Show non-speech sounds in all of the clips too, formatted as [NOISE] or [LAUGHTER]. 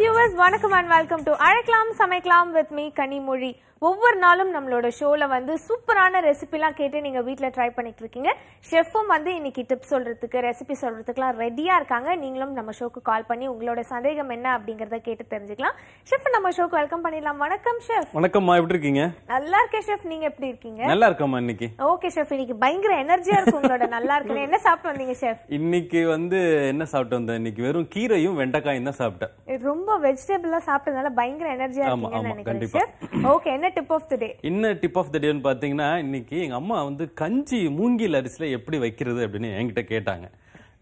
Viewers வணக்கம் and welcome to அழைக்கலாம் சமைக்கலாம் வித் மீ கனிமொழி. ஒவ்வொரு நாளும் நம்மளோட ஷோல வந்து சூப்பரான ரெசிபிலாம் கேட்டு நீங்க வீட்ல ட்ரை பண்ணிட்டு இருக்கீங்க ஷெஃப்பும் வந்து இன்னைக்கு டிப்ஸ் சொல்றதுக்கு ரெசிபி சொல்றதுக்குலாம் ரெடியா இருக்காங்க. நீங்களும் நம்ம ஷோக்கு கால் பண்ணி உங்களோட சந்தேகம் என்ன அப்படிங்கறத கேட்டு தெரிஞ்சுக்கலாம். ஷெஃப் நம்ம ஷோக்கு வெல்கம் பண்ணிடலாம். வணக்கம் ஷெஃப் வணக்கம்மா எப்படி இருக்கீங்க? நல்லா இருக்கேன் ஷெஃப் நீங்க எப்படி இருக்கீங்க? நல்லா இருக்கம்மா இன்னைக்கு. ஓகே ஷெஃப் இன்னைக்கு பயங்கர எனர்ஜியா இருக்கு உங்களோட. நல்லா இருக்குன்னு என்ன சாப்பிட்டு வந்தீங்க ஷெஃப் இன்னைக்கு வந்து என்ன சாப்பிட்டு வந்தேன்? இன்னைக்கு வெறும் கீரையும் வெண்டைக்காயும் தான் சாப்பிட்டேன். ரொம்ப வெஜிடபிள்லாம் சாப்பிட்டதுனால பயங்கர எனர்ஜியா ஆமா, இருக்கீங்கன்னு நினைக்கிறேன். ஷெஃப் ஓகே என்ன டிப் ஆஃப் தி டே என்ன டிப் ஆஃப் த டேன்னு பாத்தீங்கன்னா இன்னைக்கு எங்க அம்மா வந்து கஞ்சி மூங்கில் அரிசியில எப்படி வைக்கிறது அப்படின்னு என்கிட்ட கேட்டாங்க.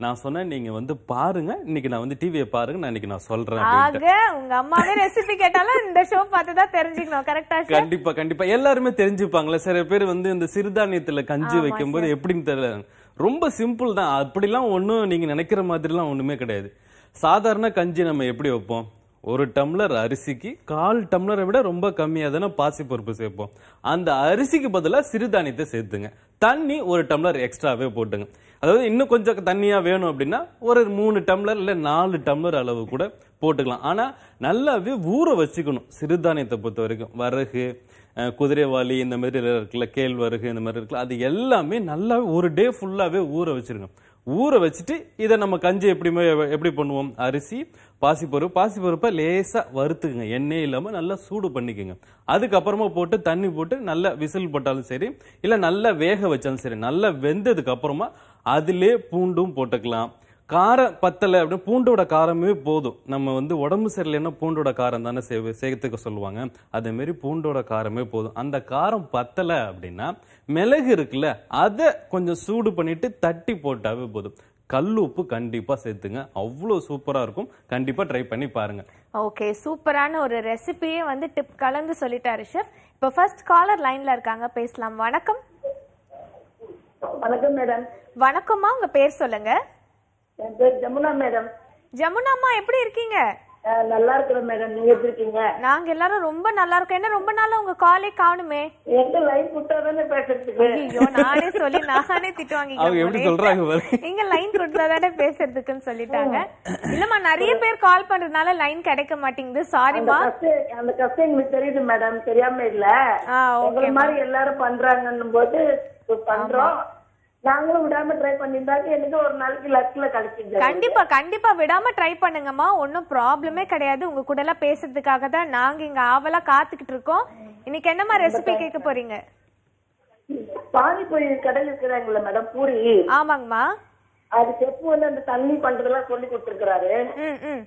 நான் சொன்னேன் நீங்க வந்து பாருங்க. இன்னைக்கு நான் வந்து டிவியை பாருங்க. நான் இன்னைக்கு நான் சொல்றேன் ஆக உங்க அம்மாவே ரெசிபி கேட்டாலும் இந்த ஷோ பார்த்து தான் தெரிஞ்சுக்கணும் கரெக்டா கண்டிப்பா கண்டிப்பா. எல்லாருமே தெரிஞ்சுப்பாங்களே. சில பேர் வந்து இந்த சிறுதானியத்துல கஞ்சி வைக்கும்போது எப்படின்னு தெரியல. ரொம்ப சிம்பிள் தான். அப்படிலாம் ஒண்ணும் நீங்க நினைக்கிற மாதிரிலாம் ஒண்ணுமே கிடையாது. சாதாரண கஞ்சி நம்ம எப்படி வைப்போம்? ஒரு டம்ளர் அரிசிக்கு கால் டம்ளரை விட ரொம்ப கம்மியாக தானே பாசிப்பருப்பு சேர்ப்போம். அந்த அரிசிக்கு பதிலாக சிறுதானியத்தை சேர்த்துங்க. தண்ணி ஒரு டம்ளர் எக்ஸ்ட்ராவே போட்டுங்க. அதாவது இன்னும் கொஞ்சம் தண்ணியாக வேணும் அப்படின்னா ஒரு மூணு டம்ளர் இல்லை நாலு டம்ளர் அளவு கூட போட்டுக்கலாம். ஆனால் நல்லாவே ஊற வச்சுக்கணும் சிறுதானியத்தை பொறுத்த வரைக்கும். வரகு குதிரைவாளி இந்த மாதிரி இருக்குல்ல கேழ்வரகு இந்த மாதிரி இருக்குல்ல அது எல்லாமே நல்லாவே ஒரு டே ஃபுல்லாகவே ஊற வச்சுருங்க. ஊற வச்சுட்டு இதை நம்ம கஞ்சி எப்படி எப்படி பண்ணுவோம்? அரிசி பாசிப்பருப்பு. பாசிப்பருப்பை லேசாக வறுத்துக்குங்க. எண்ணெய் இல்லாமல் நல்லா சூடு பண்ணிக்கோங்க. அதுக்கப்புறமா போட்டு தண்ணி போட்டு நல்லா விசில் போட்டாலும் சரி இல்லை நல்லா வேக வச்சாலும் சரி நல்லா வெந்ததுக்கு அப்புறமா அதிலே பூண்டும் போட்டுக்கலாம். காரம் பத்தலை அப்படின்னு பூண்டோட காரமே போதும். நம்ம வந்து உடம்பு சரியில்லைன்னா பூண்டோட காரம் தானே சே சேர்த்துக்க சொல்லுவாங்க. அதே மாதிரி பூண்டோட காரமே போதும். அந்த காரம் பத்தலை அப்படின்னா மிளகு இருக்குல்ல அதை கொஞ்சம் சூடு பண்ணிட்டு தட்டி போட்டாவே போதும். கல் உப்பு கண்டிப்பா சேர்த்துங்க. அவ்வளோ சூப்பரா இருக்கும். கண்டிப்பா ட்ரை பண்ணி பாருங்க. ஓகே சூப்பரான ஒரு ரெசிபியே வந்து டிப் கலந்து சொல்லிட்டாரு ஷெஃப். இப்போ ஃபர்ஸ்ட் காலர் லைன்ல இருக்காங்க. பேசலாம். வணக்கம். வணக்கம் மேடம். வணக்கம்மா உங்க பேர் சொல்லுங்க. என் பேர் ஜமுனா மேடம். ஜமுனாம்மா எப்படி இருக்கீங்க? நல்லா இருக்கிறேன் மேடம். நீங்க எப்படி இருக்கீங்க? நாங்க எல்லாரும் ரொம்ப நல்லா இருக்கோம். என்ன ரொம்ப நாளா உங்க காலே காணுமே? எங்க லைன் கொடுத்தாதானே பேசுறதுக்கு? ஐயோ நானே சொல்லி நானே திட்டு அவங்க எப்படி வாங்கிக்கிறேன் சொல்றாங்க பாரு. இங்க லைன் கொடுத்தாதானே பேசுறதுக்குன்னு சொல்லிட்டாங்க. இல்லம்மா நிறைய பேர் கால் பண்றதுனால லைன் கிடைக்க மாட்டேங்குது. சாரிமா அந்த கஷ்டம் எங்களுக்கு தெரியுது மேடம். தெரியாம இல்ல. உங்களை மாதிரி எல்லாரும் பண்றாங்கன்னும் போது பண்றோம். நாங்களும் விடாம ட்ரை பண்ணியிருந்தாங்க எனக்கு ஒரு நாளைக்கு லக்ல கிடைச்சிருந்தது. கண்டிப்பா கண்டிப்பா. விடாம ட்ரை பண்ணுங்கம்மா. ஒன்னும் ப்ராப்ளமே கிடையாது. உங்க கூட எல்லாம் பேசுறதுக்காக தான் நாங்க இங்க ஆவலா காத்துக்கிட்டு இருக்கோம். இன்னைக்கு என்னம்மா ரெசிபி கேட்க போறீங்க? பானிபூரி கடையில் இருக்கிறாங்கல்ல மேடம் பூரி. ஆமாங்கம்மா. அது செப்பு வந்து அந்த தண்ணி பண்றதெல்லாம் சொல்லி கொடுத்துருக்காரு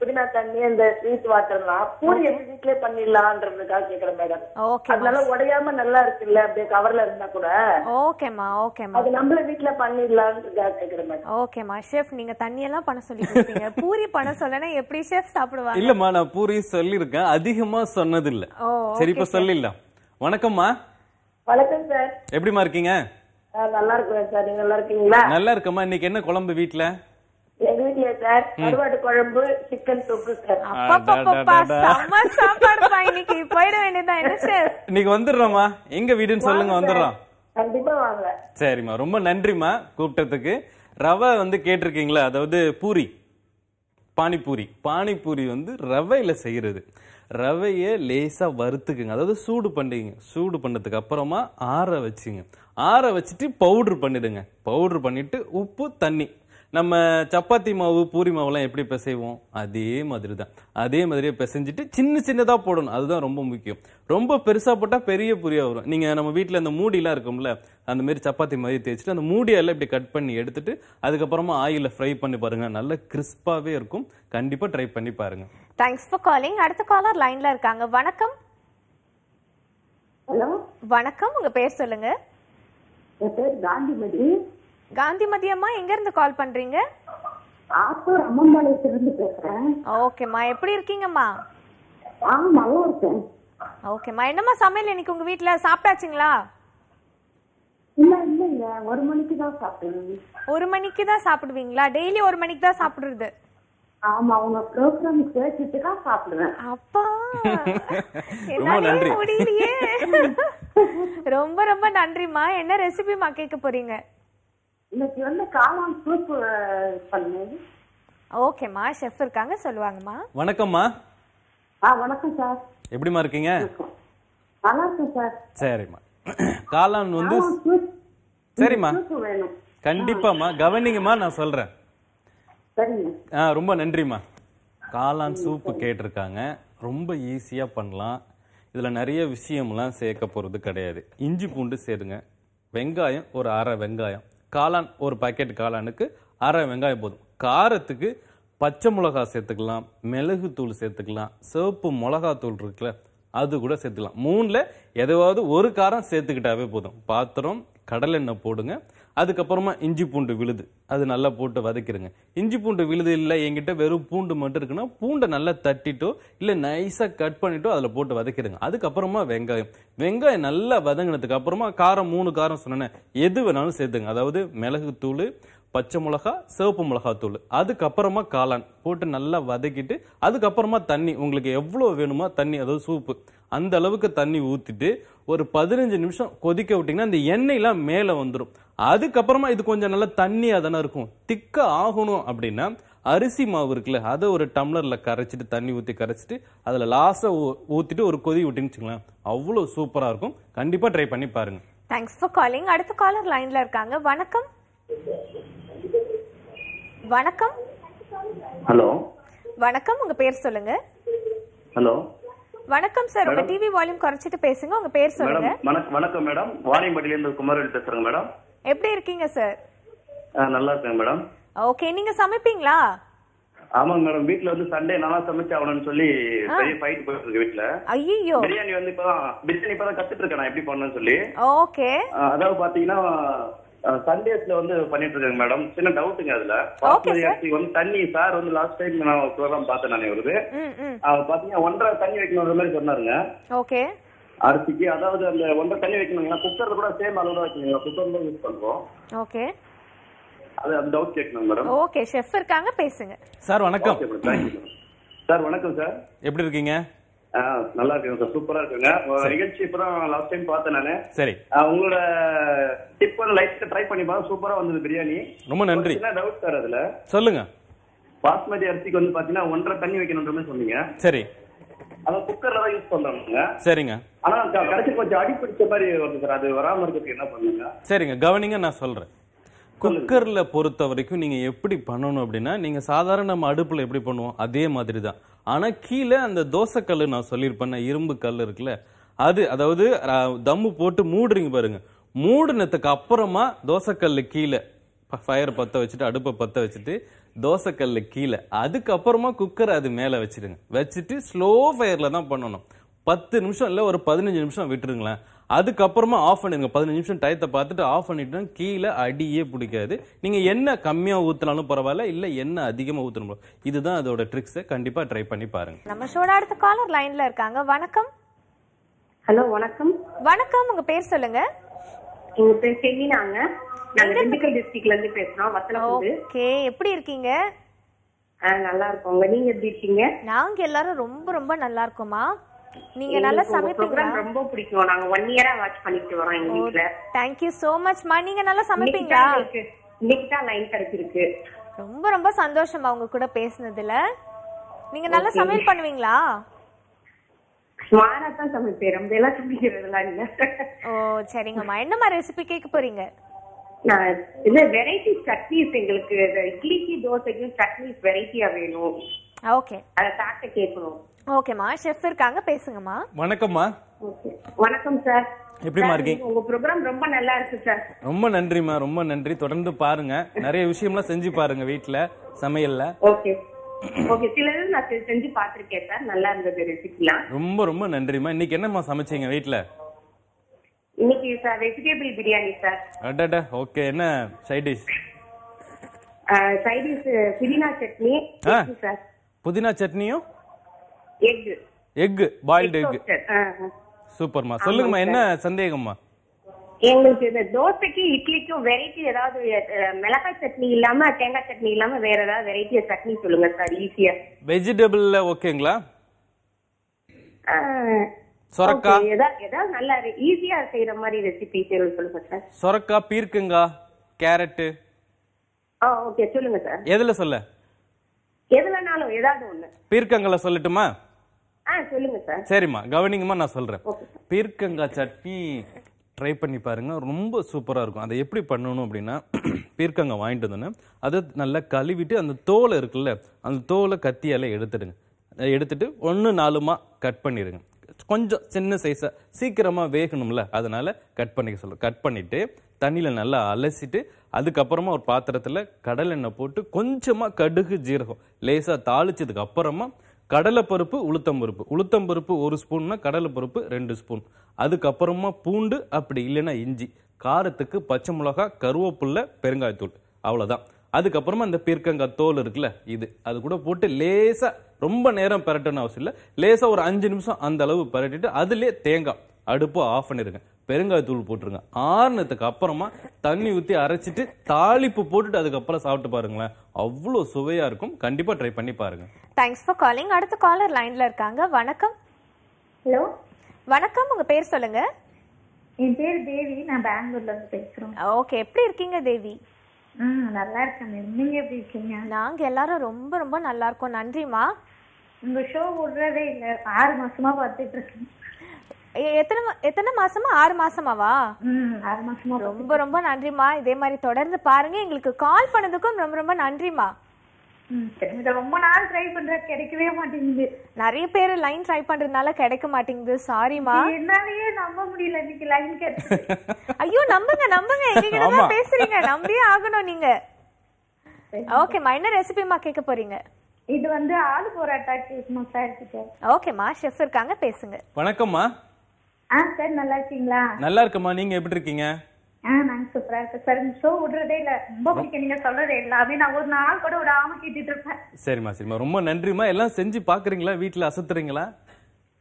புதினா தண்ணி அந்த ஸ்வீட் வாட்டர்லாம் பூரி எப்படி வீட்லயே பண்ணிடலான்றதுக்காக கேக்குறேன் மேடம் ஓகே அதனால உடையாம நல்லா இருக்குல்ல அப்படியே கவர்ல இருந்தா கூட. ஓகேம்மா ஓகேம்மா அது நம்மள வீட்ல பண்ணிடலான்றதுக்காக கேக்குறேன் மேடம் ஓகேம்மா ஷெஃப் நீங்க தண்ணியெல்லாம் பண்ண சொல்லி கொடுத்தீங்க. [LAUGHS] பூரி பண்ண சொல்லனா எப்படி ஷெஃப் சாப்பிடுவாங்க? இல்லம்மா நான் பூரி சொல்லியிருக்கேன். அதிகமா சொன்னது இல்ல ஓ சரி இப்ப சொல்லிடலாம். வணக்கம்மா வணக்கம் சார் எப்படிமா இருக்கீங்க? நல்லா இருக்கிறேன் சார். நீங்க நல்லா இருக்கீங்களா? நல்லா இருக்கம்மா. இன்னைக்கு என்ன குழம்பு வீட்ல? எங்க வீட்ல சார்? கருவாட்டு குழம்பு சிக்கன் தொக்கு சார். அப்பப்பப்பா செம்ம சாப்பாடுப்பா. இன்னைக்கு போயிட வேண்டியதுதான். என்ன ஷெஃப் இன்னைக்கு வந்துடுறோம்மா. எங்க வீடுன்னு சொல்லுங்க வந்துடுறோம். கண்டிப்பா வாங்க. சரிம்மா. ரொம்ப நன்றிம்மா கூப்பிட்டதுக்கு. ரவை வந்து கேட்டிருக்கீங்களா? அதாவது பூரி. பானிபூரி. பானிபூரி வந்து ரவையில செய்யறது. ரவையை லேசா வறுத்துக்குங்க. அதாவது சூடு பண்ணிங்க சூடு பண்ணதுக்கு அப்புறமா ஆற வச்சுங்க. ஆற வச்சுட்டு பவுடர் பண்ணிடுங்க. பவுடர் பண்ணிட்டு உப்பு தண்ணி. நம்ம சப்பாத்தி மாவு பூரி மாவுலாம் எப்படி பிசைவோம்? அதே மாதிரி தான் அதே மாதிரியே பிசைஞ்சிட்டு சின்ன சின்னதா போடணும். அதுதான் ரொம்ப முக்கியம். ரொம்ப பெருசா போட்டா பெரிய பூரியா வரும். நீங்க நம்ம வீட்ல அந்த மூடிலாம் இருக்கும்ல அந்த மாதிரி சப்பாத்தி மாதிரி தேய்ச்சிட்டு அந்த மூடியெல்லாம் இப்படி கட் பண்ணி எடுத்துட்டு அதுக்கப்புறமா ஆயில ஃப்ரை பண்ணி பாருங்க. நல்ல கிறிஸ்பாவே இருக்கும். கண்டிப்பா ட்ரை பண்ணி பாருங்க. தேங்க்ஸ் ஃபார் காலிங் அடுத்த காலர் லைன்ல இருக்காங்க. வணக்கம். ஹலோ வணக்கம். உங்க பேர் சொல்லுங்க. என் பேர் காந்திமதி காந்திமதி அம்மா எங்க இருந்து கால் பண்றீங்க? ஆத்தூர் அம்மம்பாளையத்திலிருந்து பேசுறேன். ஓகேம்மா எப்படி இருக்கீங்கம்மா? ஆ நல்லா இருக்கேன். ஓகேம்மா என்னம்மா சமையல் இன்னைக்கு உங்க வீட்ல? சாப்பிட்டாச்சுங்களா? இல்ல இல்லைங்க. ஒரு மணிக்கு தான் சாப்பிட்டேன் ஒரு மணிக்கு தான் சாப்பிடுவீங்களா? டெய்லி ஒரு மணிக்கு தான் சாப்பிடுறது. ஆமா உங்க ப்ரோக்ராம் கேட்டுட்டு தான் சாப்பிடுவேன். அப்பா! [LAUGHS] என்னாலே நன்றி. முடியலையே. [LAUGHS] [LAUGHS] ரொம்ப ரொம்ப நன்றிம்மா. என்ன ரெசிபிமா கேட்க போறீங்க? இன்னைக்கு வந்து காளான் சூப் பண்ணேன். ஓகேம்மா. ஷெஃப் இருக்காங்க. சொல்லுவாங்கம்மா. வணக்கம்மா. ஆ வணக்கம் சார் எப்படிம்மா இருக்கீங்க? நல்லா இருக்கேன் சார் சரிம்மா. [CLEARS THROAT] காளான் வந்து. சரிம்மா. கண்டிப்பாம்மா. கவனிங்கம்மா நான் சொல்றேன். ஆ ரொம்ப நன்றிம்மா. காளான் சூப்பு கேட்டிருக்காங்க. ரொம்ப ஈஸியா பண்ணலாம். இதில் நிறைய விஷயம்லாம் சேர்க்க போகிறது கிடையாது. இஞ்சி பூண்டு சேருங்க. வெங்காயம் ஒரு அரை வெங்காயம். காளான் ஒரு பாக்கெட் காளானுக்கு அரை வெங்காயம் போதும். காரத்துக்கு பச்சை மிளகா சேர்த்துக்கலாம் மிளகு தூள் சேர்த்துக்கலாம் சிவப்பு மிளகாத்தூள் தூள் இருக்குல்ல அது கூட சேர்த்துக்கலாம். மூணில் எதாவது ஒரு காரம் சேர்த்துக்கிட்டாவே போதும். பாத்திரம் கடலெண்ணெய் போடுங்க. அதுக்கப்புறமா இஞ்சி பூண்டு விழுது. அது நல்லா போட்டு வதக்கிடுங்க இஞ்சி பூண்டு விழுது இல்லை என்கிட்ட வெறும் பூண்டு மட்டும் இருக்குன்னா பூண்டை நல்லா தட்டிட்டோ இல்லை நைஸாக கட் பண்ணிட்டோ அதில் போட்டு வதக்கிடுங்க அதுக்கப்புறமா வெங்காயம். வெங்காயம் நல்லா வதங்கினதுக்கு அப்புறமா காரம் மூணு காரம் சொன்னேன் எது வேணாலும் சேர்த்துங்க. அதாவது மிளகுத்தூள் பச்சை மிளகா சிவப்பு மிளகா தூள். அதுக்கப்புறமா காளான் போட்டு நல்லா வதக்கிட்டு அதுக்கப்புறமா தண்ணி. உங்களுக்கு எவ்வளோ வேணுமோ தண்ணி அதாவது சூப்பு. அந்த அளவுக்கு தண்ணி ஊற்றிட்டு ஒரு பதினஞ்சு நிமிஷம் கொதிக்க விட்டிங்கன்னா அந்த எண்ணெய்லாம் மேலே வந்துடும் அதுக்கப்புறமா இது கொஞ்சம் நல்லா தண்ணியாக தானே இருக்கும். திக்க ஆகணும் அப்படின்னா அரிசி மாவு இருக்குல்ல அதை ஒரு டம்ளர்ல கரைச்சிட்டு தண்ணி ஊற்றி கரைச்சிட்டு அதில் லாஸ்ட்டாக ஊற்றிட்டு ஒரு கொதி விட்டுன்னு வச்சுங்களேன் அவ்வளோ சூப்பராக இருக்கும். கண்டிப்பாக ட்ரை பண்ணி பாருங்க. தேங்க்ஸ் ஃபார் காலிங் அடுத்த காலர் லைன்ல இருக்காங்க. வணக்கம். வணக்கம். ஹலோ வணக்கம். உங்க பேர் சொல்லுங்க. ஹலோ வணக்கம் சார் உங்க டிவி வால்யூம் குறைச்சிட்டு பேசுங்க. உங்க பேர் சொல்லுங்க. மேடம் வணக்கம் வணக்கம் மேடம் வாணியம்பட்டியில இருந்து குமாரவேல் பேசுறேங்க மேடம் எப்படி இருக்கீங்க சார்? நல்லா இருக்கேன் மேடம். ஓகே நீங்க சமைப்பீங்களா? ஆமாங்க மேடம். வீட்ல வந்து சண்டே நானா சமைச்சு ஆகணும்னு சொல்லி பெரிய ஃபைட் போயிட்டு இருக்கு வீட்ல. ஐயோ பிரியாணி வந்து இப்பதான் பிரியாணி இப்பதான் கத்துட்டு இருக்கேன் எப்படி பண்ணணும்னு சொல்லி. ஓகே. அதாவது பாத்தீங்கன்னா சண்டேஸ்ல வந்து பண்ணிட்டு இருக்கேங்க மேடம். சின்ன டவுட்டுங்க அதுல. பாஸ்மதி அரிசி வந்து தண்ணி சார் வந்து லாஸ்ட் டைம் நான் ப்ரோக்ராம் பார்த்தேன் நான் ம் பாத்தீங்கன்னா ஒன்றரை தண்ணி வைக்கணுன்ற மாதிரி சொன்னாருங்க. ஓகே. அரிசிக்கு அதாவது அந்த ஒன்றரை தண்ணி வைக்கணுங்க குக்கர்ல கூட சேம் அளவு வைக்கணுங்க குக்கர்ல யூஸ் பண்றோம். ஓகே அது அந்த டவுட் கேட்கணும் மேடம் ஓகே ஷெஃப் இருக்காங்க பேசுங்க. சார் வணக்கம். சார் வணக்கம் சார் எப்படி இருக்கீங்க? ஆ, நல்லா இருக்கேங்க சார் சூப்பரா இருக்குங்க. நிகழ்ச்சி இப்பதான் லாஸ்ட் டைம் பார்த்தேன் நானு. சரி. உங்களோட டிப் வந்து லைட் ட்ரை பண்ணி பார்த்தா சூப்பரா வந்தது பிரியாணி. ரொம்ப நன்றி. என்ன டவுட் சார் அதுல. சொல்லுங்க. பாஸ்மதி அரிசிக்கு வந்து பாத்தீங்கன்னா ஒன்றரை தண்ணி வைக்கணுன்ற மாதிரி சொன்னீங்க. சரி. அதான் குக்கர்ல தான் யூஸ் பண்றாங்க சரிங்க. ஆனா க- கடைசி கொஞ்சம் அடி பிடிச்ச மாதிரி வருது சார். அது வராம இருக்கிறதுக்கு என்ன பண்ணுங்க சரிங்க கவனிங்க நான் சொல்றேன். குக்கர்ல பொறுத்த வரைக்கும் நீங்க எப்படி பண்ணணும் அப்படின்னா நீங்க சாதாரண நம்ம அடுப்புல எப்படி பண்ணுவோம் அதே மாதிரி தான் ஆனா கீழே அந்த தோசைக்கல்லு நான் சொல்லியிருப்பேன் இரும்பு கல் இருக்குல்ல அது அதாவது தம்மு போட்டு மூடுறீங்க பாருங்க. மூடுனதுக்கு அப்புறமா தோசைக்கல்லு கீழே ஃபயர் பத்த வச்சுட்டு அடுப்பை பத்த வச்சுட்டு தோசைக்கல்லு கீழே. அதுக்கப்புறமா குக்கர் அது மேல வச்சிடுங்க வச்சுட்டு ஸ்லோ ஃபயர்ல தான் பண்ணணும். பத்து நிமிஷம் இல்ல ஒரு பதினஞ்சு நிமிஷம் விட்டுருங்களேன். அதுக்கப்புறமா ஆஃப் பண்ணிடுங்க. பதினஞ்சு நிமிஷம் டயத்தை பார்த்துட்டு ஆஃப் பண்ணிட்டு கீழே அடியே பிடிக்காது. நீங்க எண்ணெய் கம்மியா ஊத்தினாலும் பரவாயில்ல இல்ல எண்ணெய் அதிகமா ஊத்தணும். இதுதான் அதோட ட்ரிக்ஸ் கண்டிப்பா ட்ரை பண்ணி பாருங்க. நம்ம ஷோட அடுத்த காலர் லைன்ல இருக்காங்க. வணக்கம். ஹலோ வணக்கம். வணக்கம். உங்க பேர் சொல்லுங்க. எங்க பேர் செமினாங்க நாங்க திண்டுக்கல் டிஸ்ட்ரிக்ட்ல இருந்து பேசுறோம். ஓகே எப்படி இருக்கீங்க? நல்லா இருக்கோங்க நீங்க எப்படி இருக்கீங்க? நாங்க எல்லாரும் ரொம்ப ரொம்ப நல்லா இருக்கோமா நீங்க நல்லா சமைப்பீங்களா? ரொம்ப பிடிக்கும். நாங்க ஒன் இயரா வாட்ச் பண்ணிட்டு வரோம் எங்க வீட்ல. தேங்க்யூ சோ மச்மா நீங்க நல்லா சமைப்பீங்களா? இன்னைக்கு தான் லைன் கிடைச்சிருக்கு. ரொம்ப ரொம்ப சந்தோஷமா உங்க கூட பேசுனதுல. நீங்க நல்லா சமையல் பண்ணுவீங்களா? சுமாரா தான் சமைப்பேன். ரொம்ப எல்லாம் சமைக்கிறதுலாம் இல்ல ஓ சரிங்கம்மா. என்ன மாதிரி ரெசிபி கேட்க போறீங்க? நான் இது வெரைட்டி சட்னிஸ் எங்களுக்கு இட்லிக்கு தோசைக்கும் சட்னிஸ் வெரைட்டியா வேணும். ஓகே. அதை சாப்பிட்டு கேட்கணும். ஓகேம்மா. ஷெஃப் இருக்காங்க. பேசுங்கம்மா. வணக்கம்மா. Okay. வணக்கம் சார் எப்படிம்மா சார், இருக்கீங்க? உங்க ப்ரோக்ராம் ரொம்ப நல்லா இருக்கு சார் ரொம்ப நன்றிம்மா. ரொம்ப நன்றி. தொடர்ந்து பாருங்க. நிறைய விஷயம்லாம் செஞ்சு பாருங்க வீட்ல சமையல்ல. ஓகே. ஓகே சிலது நான் செஞ்சு பார்த்திருக்கேன் சார் நல்லா இருந்தது ரெசிபிலாம் ரொம்ப ரொம்ப நன்றிம்மா. இன்னைக்கு என்னம்மா சமைச்சீங்க வீட்ல? இன்னைக்கு சார் வெஜிடபிள் பிரியாணி சார் அடடா ஓகே என்ன சைட் டிஷ் சைடிஸ் புதினா சட்னி சார் புதினா சட்னியும் எக் எக் பாயில்டு எக் சூப்பர்மா. சொல்லுங்கம்மா என்ன சந்தேகம்மா? எங்களுக்கு இந்த தோசைக்கு இட்லிக்கும் வெரைட்டி ஏதாவது மிளகாய் சட்னி இல்லாம தேங்காய் சட்னி இல்லாம வேற ஏதாவது வெரைட்டியா சட்னி சொல்லுங்க சார் ஈஸியா வெஜிடபிள்ல ஓகேங்களா சொரக்கா? ஏதாவது நல்லா ஈஸியா செய்யற மாதிரி ரெசிபி சொல்லுங்க சார் சொரக்கா பீர்க்கங்கா கேரட்டு? ஆ ஓகே சொல்லுங்க சார் எதுல சொல்ல? எதுலனாலும் ஏதாவது ஒண்ணு. பீர்க்கங்கல சொல்லட்டுமா? சொல்லுங்க சார் சரிம்மா. கவனிங்கம்மா நான் சொல்றேன். பீர்க்கங்காய் சட்னி ட்ரை பண்ணி பாருங்கள் ரொம்ப சூப்பராக இருக்கும். அதை எப்படி பண்ணணும் அப்படின்னா [CLEARS THROAT] பீர்க்கங்காய் வாங்கிட்டு வந்தோன்னே அதை நல்லா கழுவிட்டு அந்த தோலை இருக்குல்ல அந்த தோலை கத்தியால் எடுத்துடுங்க. எடுத்துட்டு ஒன்று நாலுமாக கட் பண்ணிடுங்க. கொஞ்சம் சின்ன சைஸாக சீக்கிரமாக வேகணும்ல அதனால் கட் பண்ணிக்க சொல்றேன் கட் பண்ணிவிட்டு தண்ணியில் நல்லா அலசிட்டு அதுக்கப்புறமா ஒரு பாத்திரத்தில் கடலெண்ணெய் போட்டு கொஞ்சமாக கடுகு ஜீரகம் லேசாக தாளிச்சதுக்கு அப்புறமா கடலைப்பருப்பு உளுத்தம்பருப்பு உளுத்தம்பருப்பு ஒரு ஸ்பூன்னா கடலைப்பருப்பு ரெண்டு ஸ்பூன். அதுக்கப்புறமா பூண்டு அப்படி இல்லைன்னா இஞ்சி. காரத்துக்கு பச்சை மிளகா கருவேப்பில்லை பெருங்காயத்தூள். அவ்வளோதான் அதுக்கப்புறமா இந்த பீர்க்கங்காய் தோல் இருக்குல்ல இது. அது கூட போட்டு லேசாக ரொம்ப நேரம் பெரட்டணும் அவசியம் இல்லை. லேசாக ஒரு அஞ்சு நிமிஷம் அந்த அளவு பரட்டிட்டு அதுலேயே தேங்காய் அடுப்பு ஆஃப் பண்ணிருங்க. பெருங்காயத்தூள் போட்டுருங்க. ஆறுனதுக்கு அப்புறமா தண்ணி ஊற்றி அரைச்சிட்டு தாளிப்பு போட்டுட்டு அதுக்கப்புறம் சாப்பிட்டு பாருங்களேன். அவ்வளோ சுவையாக இருக்கும். கண்டிப்பாக ட்ரை பண்ணி பாருங்கள் தேங்க்ஸ் ஃபார் காலிங் அடுத்த காலர் லைன்ல இருக்காங்க. வணக்கம். ஹலோ வணக்கம். உங்க பேர் சொல்லுங்க. என் பேர் தேவி. நான் பெங்களூர்ல இருந்து பேசுறோம். ஓகே எப்படி இருக்கீங்க தேவி? ம் நல்லா இருக்கேன் நீங்க எப்படி இருக்கீங்க? நாங்க எல்லாரும் ரொம்ப ரொம்ப நல்லா இருக்கோம். நன்றிமா உங்க ஷோ விடுறதே இல்ல. ஆறு மாசமா பார்த்துட்டு இருக்கேன். எத்தனை எத்தனை மாசமா? ஆறு மாசமாவா? ஆறு மாசமா ரொம்ப ரொம்ப நன்றிமா இதே மாதிரி தொடர்ந்து பாருங்க. எங்களுக்கு கால் பண்ணதுக்கும் ரொம்ப ரொம்ப நன்றிமா ரொம்ப நாள் ட்ரை பண்ற கிடைக்கவே மாட்டேங்குது. நிறைய பேர் லைன் ட்ரை பண்றதுனால கிடைக்க மாட்டேங்குது. சாரிமா என்னாலயே நம்ப முடியல இன்னைக்கு லைன் கிடைச்சு [LAUGHS] ஐயோ நம்புங்க நம்புங்க. எங்ககிட்ட பேசுறீங்க. நம்பியே ஆகணும் நீங்க. ஓகேம்மா என்ன ரெசிபிமா கேட்க போறீங்க? இது வந்து ஆளு போராட்டா கேட்கணும் சார் ஓகேம்மா ஷெஃப் இருக்காங்க பேசுங்க. வணக்கம்மா. ஆ சார் நல்லா இருக்கீங்களா? நல்லா இருக்கம்மா. நீங்க எப்படி இருக்கீங்க? ஆ நாங்க சூப்பரா இருக்கேன் சார் ஷோ விடுறதே இல்ல. ரொம்ப பிடிக்கும். நீங்க சொல்றது எல்லாமே நான் ஒரு நாள் கூட விடாம கேட்டுட்டு இருப்பேன். சரிம்மா சரிம்மா. ரொம்ப நன்றிம்மா. எல்லாம் செஞ்சு பாக்குறீங்களா வீட்ல அசத்துறீங்களா?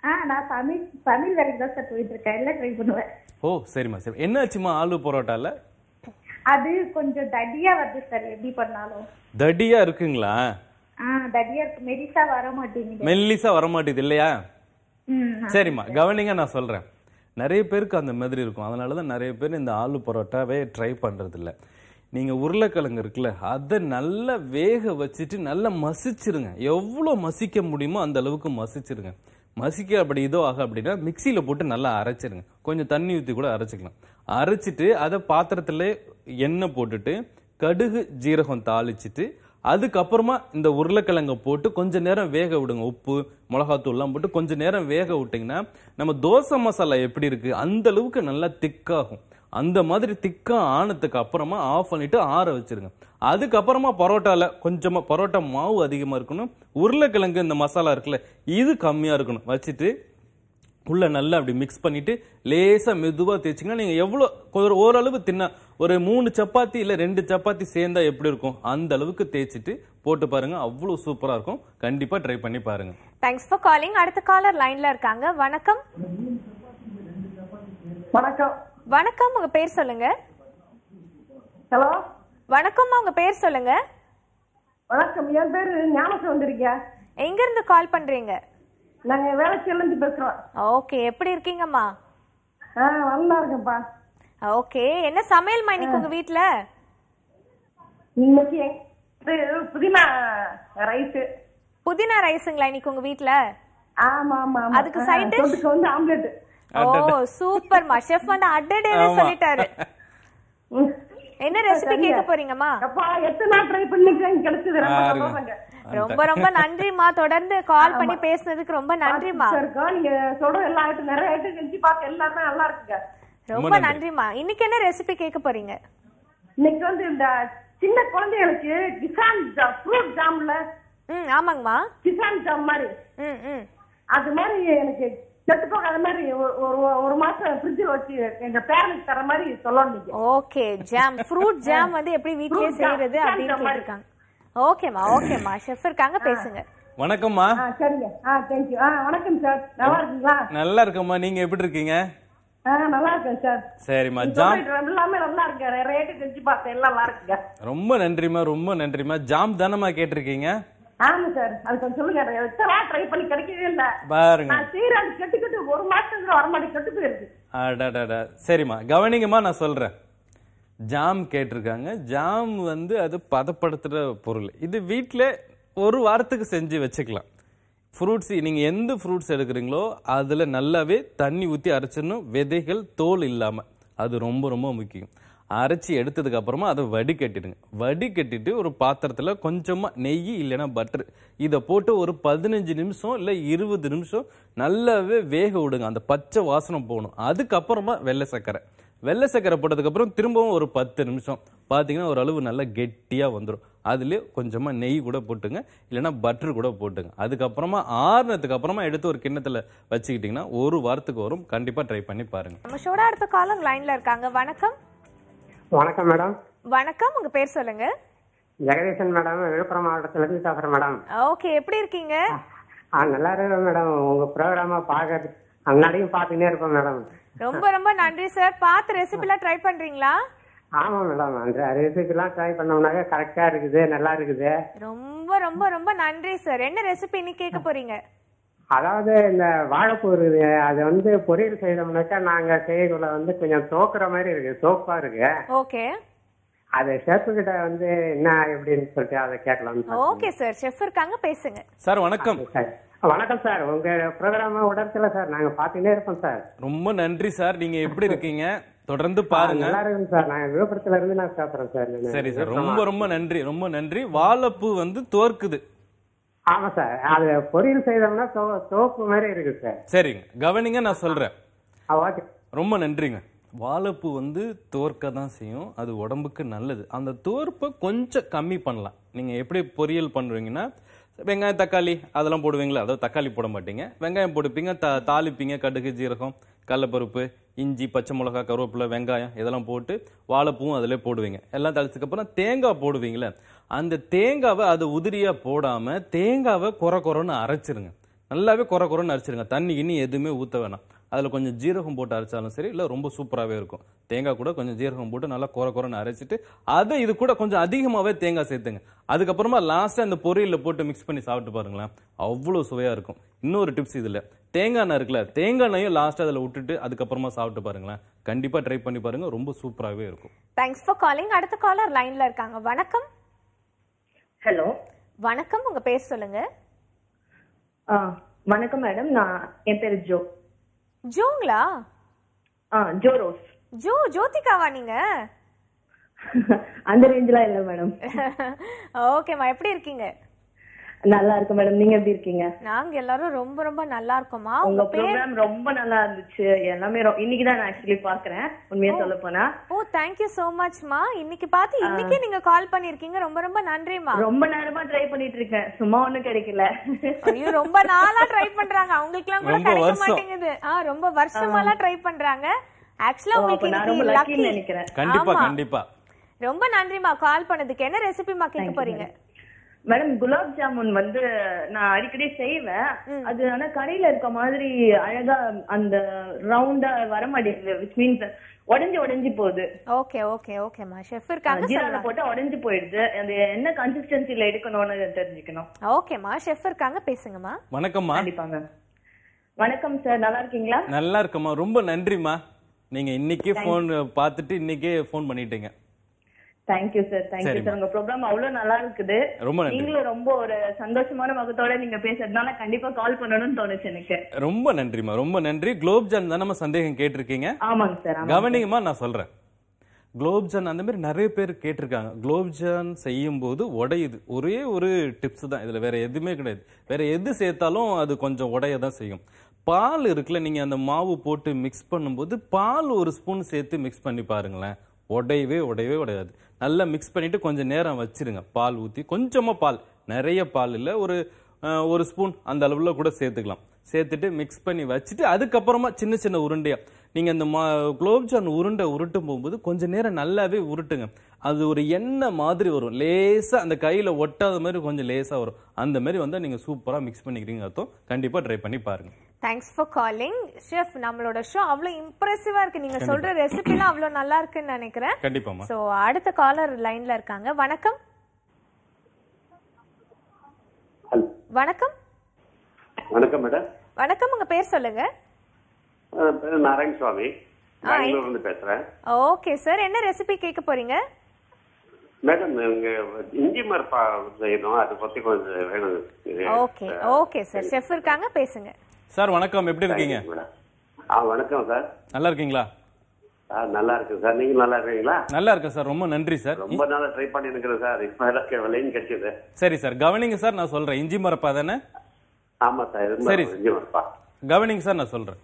ஆ நான் தமிழ் தமிழ் வேலைக்கு தான் சார் போயிட்டு இருக்கேன். எல்லாம் ட்ரை பண்ணுவேன். ஓ சரிம்மா சரி. என்ன ஆச்சுமா ஆலு பரோட்டால? அது கொஞ்சம் தடியா வருது சார் எப்படி பண்ணாலும். தடியா இருக்குங்களா? ஆ தடியா இருக்கு. மெரிசா வர மாட்டேங்குது மெல்லிசா வரமாட்டேது இல்லையா? ம் சரிம்மா. கவனிங்க நான் சொல்றேன். நிறைய பேருக்கு அந்த மாதிரி இருக்கும். அதனால தான் நிறைய பேர் இந்த ஆலு பரோட்டாவே ட்ரை பண்ணுறதில்ல நீங்கள் உருளைக்கிழங்கு இருக்குல்ல அதை நல்லா வேக வச்சுட்டு நல்லா மசிச்சிருங்க. எவ்வளோ மசிக்க முடியுமோ அந்த அளவுக்கு மசிச்சிருங்க. மசிக்க அப்படி இதோ ஆக அப்படின்னா மிக்சியில் போட்டு நல்லா அரைச்சிருங்க. கொஞ்சம் தண்ணி ஊற்றி கூட அரைச்சிக்கலாம். அரைச்சிட்டு அதை பாத்திரத்தில் எண்ணெய் போட்டுட்டு கடுகு ஜீரகம் தாளிச்சிட்டு அதுக்கப்புறமா இந்த உருளைக்கிழங்க போட்டு கொஞ்ச நேரம் வேக விடுங்க. உப்பு மிளகாத்தூள்லாம் போட்டு கொஞ்ச நேரம் வேக விட்டிங்கன்னா நம்ம தோசை மசாலா எப்படி இருக்குது அந்த அளவுக்கு நல்லா திக்காகும். அந்த மாதிரி திக்காக ஆனதுக்கு அப்புறமா ஆஃப் பண்ணிட்டு ஆற வச்சிருங்க. அதுக்கப்புறமா பரோட்டாவில் கொஞ்சமாக பரோட்டா மாவு அதிகமாக இருக்கணும். உருளைக்கிழங்கு இந்த மசாலா இருக்குல்ல இது கம்மியாக இருக்கணும். வச்சுட்டு உள்ள நல்லா அப்படி மிக்ஸ் பண்ணிட்டு லேசா மெதுவா தேய்ச்சிங்கன்னா நீங்க எவ்வளவு ஒரு ஓரளவு தின்னா ஒரு மூணு சப்பாத்தி இல்ல ரெண்டு சப்பாத்தி சேர்ந்தா எப்படி இருக்கும்? அந்த அளவுக்கு தேய்ச்சிட்டு போட்டு பாருங்க. அவ்வளவு சூப்பரா இருக்கும். கண்டிப்பா ட்ரை பண்ணி பாருங்க. தேங்க்ஸ் ஃபார் காலிங் அடுத்த காலர் லைன்ல இருக்காங்க. வணக்கம். வணக்கம். வணக்கம். உங்க பேர் சொல்லுங்க. ஹலோ. வணக்கம்மா. உங்க பேர் சொல்லுங்க. வணக்கம். என் பேரு ஞானசம் வந்திருக்கியா? எங்க இருந்து கால் பண்றீங்க? நாங்க வேலைச்சேர்லேருந்து பேசுறோம். ஓகே எப்படி இருக்கீங்கம்மா? ஆ நல்லா இருக்கேன்ப்பா. ஓகே என்ன சமையல்மா இன்னைக்கு உங்க வீட்ல? இன்னைக்கு புதினா ரைஸ். புதினா ரைஸுங்களா இன்னைக்கு உங்க வீட்ல? ஆமா ஆமா அதுக்கு dish? தொட்டுக்க வந்து ஆம்லெட் ஓ சூப்பர்மா. ஷெஃப் வந்து அடடேன்னு ஆமா. சொல்லிட்டாரு. என்ன ரெசிபி கேட்க போறீங்கம்மா? அப்பா எத்தனை ட்ரை பண்ணிருக்கேன் கிடைச்சது ரொம்ப. ரொம்ப நன்றிமா தொடர்ந்து கால் பண்ணி பேசுனதுக்கு ரொம்ப நன்றிமா நீங்க சொல்ற எல்லா ஐட்டம் நிறைய ஐட்டம் செஞ்சு பார்க்க எல்லாமே நல்லா இருக்குங்க. ரொம்ப நன்றிமா இன்னைக்கு என்ன ரெசிபி கேட்க போறீங்க? இன்னைக்கு வந்து இந்த சின்ன குழந்தைகளுக்கு கிசான் ஃப்ரூட் ஜாம்ல ம் ஆமாங்கம்மா. கிசான் ஜாம் மாதிரி. ம் ம். அது மாதிரி எனக்கு கெட்டு போகாத மாதிரி ஒரு- ஒரு மாசம் ஃப்ரிட்ஜில் வச்சு எங்க பேரண்ட்ஸ் தர மாதிரி சொல்லணும் நீங்க. ஓகே ஜாம் ஃப்ரூட் ஜாம் வந்து எப்படி வீட்லயே செய்யறது அப்படின்னு. கேட்டிருக்காங்க. ஓகேம்மா ஓகேம்மா. ஷெஃப் இருக்காங்க பேசுங்க. வணக்கம்மா. சரிங்க. ஆ தேங்க்யூ ஆ வணக்கம் சார் நல்லா இருக்கீங்களா? நல்லா இருக்கம்மா. நீங்க எப்படி இருக்கீங்க? ஆ நல்லா இருக்கேன் சார் சரிம்மா. ஜாம் எல்லாமே நல்லா இருக்கு ஐட்டம் செஞ்சு பார்த்தேன். எல்லாம் நல்லா இருக்குங்க. ரொம்ப நன்றிம்மா ரொம்ப நன்றிம்மா. ஜாம் தானம்மா கேட்டிருக்கீங்க? ஆமா சார் அது கொஞ்சம் சொல்லுங்க. எத்தனை ட்ரை பண்ணி கிடைக்கவே இல்ல. பாருங்க. நான் அது கெட்டு கெட்டு ஒரு மாசத்துக்கு வரமாட்டேன் கெட்டு போயிருக்கு. அடடடா. சரிம்மா. கவனிங்கம்மா நான் சொல்றேன். ஜாம் கேட்டிருக்காங்க. ஜாம் வந்து அது பதப்படுத்துகிற பொருள். இது வீட்டில் ஒரு வாரத்துக்கு செஞ்சு வச்சுக்கலாம். ஃப்ரூட்ஸ் நீங்கள் எந்த ஃப்ரூட்ஸ் எடுக்கிறீங்களோ அதில் நல்லாவே தண்ணி ஊற்றி அரைச்சிடணும். விதைகள் தோல் இல்லாமல் அது ரொம்ப ரொம்ப முக்கியம். அரைச்சி எடுத்ததுக்கப்புறமா அதை வடிகட்டிடுங்க வடிகட்டிட்டு ஒரு பாத்திரத்தில் கொஞ்சமாக நெய் இல்லைன்னா பட்டர் இதை போட்டு ஒரு பதினஞ்சு நிமிஷம் இல்லை இருபது நிமிஷம் நல்லாவே வேக விடுங்க. அந்த பச்சை வாசனை போகணும். அதுக்கப்புறமா வெள்ளை சர்க்கரை. வெள்ளை சர்க்கரை போட்டதுக்கு அப்புறம் திரும்பவும் ஒரு பத்து நிமிஷம். பார்த்தீங்கன்னா ஓரளவு நல்லா கெட்டியா வந்துடும் அதுலயே கொஞ்சமா நெய் கூட போட்டுங்க. இல்லைன்னா பட்டர் கூட போட்டுங்க. அதுக்கப்புறமா ஆறுனதுக்கு அப்புறமா எடுத்து ஒரு கிண்ணத்துல வச்சுக்கிட்டீங்கன்னா ஒரு வாரத்துக்கு வரும். கண்டிப்பா ட்ரை பண்ணி பாருங்க. நம்ம ஷோட அடுத்த காலர் லைன்ல இருக்காங்க. வணக்கம். வணக்கம் மேடம் வணக்கம். உங்க பேர் சொல்லுங்க. ஜெகதீசன் மேடம் விழுப்புரம் மாவட்டத்துல இருந்து பேசுறேன் மேடம் ஓகே எப்படி இருக்கீங்க? ஆ நல்லா இருக்கேன் மேடம் உங்க ப்ரோக்ராம பார்க்க முன்னாடியும் பார்த்துட்டே இருப்பேன் மேடம் ரொம்ப ரொம்ப நன்றி சார் பார்த்து ரெசிபிலாம் ட்ரை பண்றீங்களா? ஆமா மேடம் அந்த ரெசிபிலாம் ட்ரை பண்ணோம்னாக்க கரெக்டா இருக்குது நல்லா இருக்குது. ரொம்ப ரொம்ப ரொம்ப நன்றி சார் என்ன ரெசிபி இன்னைக்கு கேட்க போறீங்க? அதாவது இந்த வாழைப்பூ இருக்குது. அது வந்து பொரியல் செய்தோம்னாக்கா நாங்க செய்யக்குள்ள வந்து கொஞ்சம் தோக்குற மாதிரி இருக்கு சோப்பா இருக்கு. ஓகே. அது ஷெஃப் கிட்ட வந்து என்ன எப்படின்னு சொல்லிட்டு அதை கேட்கலாம் ஓகே சார் செஃப் இருக்காங்க பேசுங்க. சார் வணக்கம். சார். வணக்கம் சார். உங்க ப்ரோக்ராம உடத்துல சார். நாங்க பார்த்துட்டே இருப்போம் சார். ரொம்ப நன்றி சார். நீங்க எப்படி இருக்கீங்க? தொடர்ந்து பாருங்க. நல்லா இருக்குங்க சார். நான் விழுப்புரத்துல இருந்து நான் பேசுறேன் சார். சரி சார். ரொம்ப ரொம்ப நன்றி. ரொம்ப நன்றி. வாழைப்பூ வந்து தோற்குது. ஆமா சார். அது பொரியல் செய்தோம்னா தோப்பு மாதிரி இருக்கு சார். சரிங்க. கவனிங்க நான் சொல்றேன். ரொம்ப நன்றிங்க. வாழைப்பூ வந்து தோற்க தான் செய்யும். அது உடம்புக்கு நல்லது. அந்த தோற்பை கொஞ்சம் கம்மி பண்ணலாம். நீங்க எப்படி பொரியல் பண்ணுவீங்கன்னா வெங்காயம் தக்காளி அதெல்லாம் போடுவீங்களா? அதாவது தக்காளி போட மாட்டீங்க. வெங்காயம் போடுப்பீங்க த தாளிப்பீங்க கடுகு ஜீரகம் கடலப்பருப்பு இஞ்சி பச்சை மிளகா கருவேப்பிலை வெங்காயம் இதெல்லாம் போட்டு வாழைப்பூவும் அதிலே போடுவீங்க. எல்லாம் தளிச்சதுக்கப்புறம் தேங்காய் போடுவீங்களே அந்த தேங்காவை அது உதிரியாக போடாமல் தேங்காவை குறை குறைன்னு அரைச்சிருங்க. நல்லாவே குறை குறைன்னு அரைச்சிருங்க. தண்ணி கிண்ணி எதுவுமே ஊற்ற வேணாம். அதில் கொஞ்சம் ஜீரகம் போட்டு அரைச்சாலும் சரி இல்லை ரொம்ப சூப்பராகவே இருக்கும். தேங்காய் கூட கொஞ்சம் ஜீரகம் போட்டு நல்லா குறை குறைன்னு அரைச்சிட்டு அதை இது கூட கொஞ்சம் அதிகமாகவே தேங்காய் சேர்த்துங்க. அதுக்கப்புறமா லாஸ்ட்டாக அந்த பொரியலில் போட்டு மிக்ஸ் பண்ணி சாப்பிட்டு பாருங்களேன். அவ்வளோ சுவையாக இருக்கும். இன்னொரு டிப்ஸ் இதில். தேங்காய் எண்ணெய் இருக்குல்ல தேங்காய் எண்ணெயும் லாஸ்ட்டாக அதில் விட்டுட்டு அதுக்கப்புறமா சாப்பிட்டு பாருங்களேன். கண்டிப்பாக ட்ரை பண்ணி பாருங்க ரொம்ப சூப்பராகவே இருக்கும். தேங்க்ஸ் ஃபார் காலிங் அடுத்த காலர் லைன்ல இருக்காங்க. வணக்கம். ஹலோ வணக்கம். உங்க பேர் சொல்லுங்க. ஆ வணக்கம் மேடம் நான் என் பேரு ஜோ. ஜோங்களா? ஆ ஜோ ரோஸ். ஜோ ஜோதிகாவா நீங்க? [LAUGHS] அந்த ரேஞ்சிலாம் இல்லை மேடம். [LAUGHS] ஓகேம்மா எப்படி இருக்கீங்க? நல்லா இருக்கு மேடம். நீங்க எப்படி இருக்கீங்க? நாங்க எல்லாரும் ரொம்ப ரொம்ப நல்லா இருக்கோம்மா. உங்க உங்க பேர்? ப்ரோக்ராம் ரொம்ப நல்லா இருந்துச்சு. எல்லாமே இன்னைக்கு தான் நான் ஆக்சுவலி பாக்குறேன் உண்மையா சொல்ல போனா. ஓ தேங்க்யூ சோ மச்மா இன்னைக்கு பார்த்து இன்னைக்கே நீங்க கால் பண்ணிருக்கீங்க. ரொம்ப ரொம்ப நன்றிமா ரொம்ப நேரமா ட்ரை பண்ணிட்டு இருக்கேன். சும்மா ஒண்ணும் கிடைக்கல. ஐயோ ரொம்ப நாளா ட்ரை பண்றாங்க. அவங்களுக்குலாம் கூட கிடைக்க. மாட்டேங்குது. ஆ ரொம்ப வருஷமாலாம் ட்ரை பண்றாங்க. ஆக்சுவலா உங்களுக்கு இன்னைக்கு ரொம்ப லக்கி நினைக்கிறேன். கண்டிப்பா ஆமா. கண்டிப்பா. ரொம்ப நன்றிமா கால் பண்ணதுக்கு. என்ன ரெசிபிமா கேட்க போறீங்க? மேடம் குலாப் ஜாமுன் வந்து நான் அடிக்கடி செய்வேன். அது ஆனா கடையில இருக்க மாதிரி அழகா அந்த ரவுண்டா வர மாட்டேங்குது விச் மீன்ஸ் உடைஞ்சு உடைஞ்சு போகுது. ஓகே ஓகே ஓகேமா ஷெஃப் இருக்காங்க ஜீரால போட்டு உடைஞ்சு போயிடுது. அது என்ன கன்சிஸ்டன்சில எடுக்கணும்னு தெரிஞ்சுக்கணும். ஓகேமா ஷெஃப் இருக்காங்க பேசுங்கம்மா வணக்கம்மா கண்டிப்பாங்க வணக்கம் சார் நல்லா இருக்கீங்களா? நல்லா இருக்கம்மா ரொம்ப நன்றிம்மா நீங்க இன்னைக்கே ஃபோன் பார்த்துட்டு இன்னைக்கே ஃபோன் பண்ணிட்டீங்க. Thank you sir thank you. Sir உங்க ப்ரோக்ராம் அவ்வளவு நல்லா இருக்குது. நீங்களும் ரொம்ப ஒரு சந்தோஷமான முகத்தோட நீங்க பேசுறதுனால கண்டிப்பா கால் பண்ணணும்னு தோணுச்சு எனக்கு. ரொம்ப நன்றிம்மா. ரொம்ப நன்றி. குலோப்ஜான் தான் நம்ம சந்தேகம் கேட்டிருக்கீங்க? ஆமாங்க சார் கவனிங்கம்மா நான் சொல்றேன். குலோப்ஜான் அந்த மாதிரி நிறைய பேர் கேட்டிருக்காங்க. குலோப்ஜான் செய்யும் போது உடையுது. ஒரே ஒரு டிப்ஸ் தான். இதுல வேற எதுவுமே கிடையாது. வேற எது சேர்த்தாலும் அது கொஞ்சம் உடைய தான் செய்யும். பால் இருக்குல்ல நீங்க அந்த மாவு போட்டு மிக்ஸ் பண்ணும்போது பால் ஒரு ஸ்பூன் சேர்த்து மிக்ஸ் பண்ணி பாருங்களேன். உடையவே உடையவே உடையாது. நல்லா மிக்ஸ் பண்ணிவிட்டு கொஞ்சம் நேரம் வச்சுருங்க. பால் ஊற்றி கொஞ்சமாக பால் நிறைய பால் இல்லை ஒரு ஒரு ஸ்பூன் அந்த அளவில் கூட சேர்த்துக்கலாம். சேர்த்துட்டு மிக்ஸ் பண்ணி வச்சுட்டு அதுக்கப்புறமா சின்ன சின்ன உருண்டையாக நீங்கள் அந்த மா குலோப்ஜான் உருண்டை உருட்டும் போகும்போது கொஞ்சம் நேரம் நல்லாவே உருட்டுங்க. அது ஒரு எண்ணெய் மாதிரி வரும். லேசா அந்த கையில ஒட்டாத மாதிரி கொஞ்சம் லேசா வரும். அந்த மாதிரி வந்து நீங்க சூப்பரா மிக்ஸ் பண்ணிக்கிறீங்க அர்த்தம். கண்டிப்பா ட்ரை பண்ணி பாருங்க. தேங்க்ஸ் ஃபார் காலிங் ஷெஃப் நம்மளோட ஷோ அவ்வளவு இம்ப்ரெசிவா இருக்கு. நீங்க சொல்ற ரெசிபிலாம் அவ்வளவு நல்லா இருக்குன்னு நினைக்கிறேன். கண்டிப்பாமா சோ அடுத்த காலர் லைன்ல இருக்காங்க. வணக்கம். வணக்கம். வணக்கம் மேடம் வணக்கம். உங்க பேர் சொல்லுங்க. நாராயண சுவாமி. பெங்களூர்ல இருந்து பேசுறேன். ஓகே சார் என்ன ரெசிபி கேட்க போறீங்க? மேடம் இங்க இஞ்சி மரப்பா செய்யணும். அதை பத்தி கொஞ்சம் வேணும். Okay okay sir. ஷெஃப் இருக்காங்க பேசுங்க. சார் வணக்கம். எப்படி இருக்கீங்க? மேடம் ஆ வணக்கம் சார். நல்லா இருக்கீங்களா? ஆ நல்லா இருக்கு சார். நீங்க நல்லா இருக்கீங்களா? நல்லா இருக்கேன் சார். ரொம்ப நன்றி சார். ரொம்ப நாளா ட்ரை பண்ணி இருக்கிறேன் சார். இப்ப எனக்கு விலையும் கிடைச்சது சரி சார். கவனிங்க சார் நான் சொல்றேன். இஞ்சி மரப்பா தானே? ஆமா சார். சரி. இஞ்சி மரப்பா கவனிங்க சார் நான் சொல்றேன்.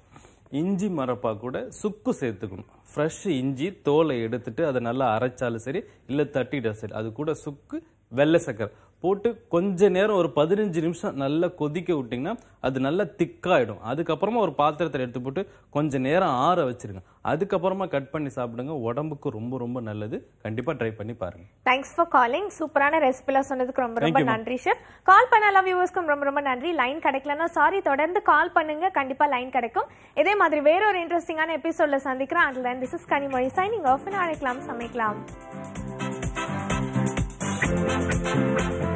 இஞ்சி மரப்பா கூட சுக்கு சேர்த்துக்கணும். ஃப்ரெஷ் இஞ்சி தோலை எடுத்துட்டு அதை நல்லா அரைச்சாலும் சரி இல்லை தட்டிட்டாலும் சரி அது கூட சுக்கு வெள்ளை சக்கரை. போட்டு கொஞ்ச நேரம் ஒரு பதினஞ்சு நிமிஷம் நல்லா கொதிக்க விட்டீங்கன்னா அது நல்லா திக்காயிடும். அதுக்கப்புறமா ஒரு பாத்திரத்தில் எடுத்து போட்டு கொஞ்ச நேரம் ஆற வச்சிருங்க. அதுக்கப்புறமா கட் பண்ணி சாப்பிடுங்க. உடம்புக்கு ரொம்ப ரொம்ப நல்லது. கண்டிப்பா ட்ரை பண்ணி பாருங்க. தேங்க்ஸ் ஃபார் காலிங் சூப்பரான ரெசிபிலாம் சொன்னதுக்கு ரொம்ப ரொம்ப. நன்றி ஷெஃப் கால் பண்ண எல்லா வியூவர்ஸ்க்கும் ரொம்ப ரொம்ப நன்றி. லைன் கிடைக்கலன்னா சாரி தொடர்ந்து கால் பண்ணுங்க. கண்டிப்பா லைன் கிடைக்கும். இதே மாதிரி வேற ஒரு இன்ட்ரெஸ்டிங்கான எபிசோட்ல சந்திக்கிறேன். அதுல this is Kanimozhi signing off அழைக்கலாம் சமைக்கலாம். Thank you.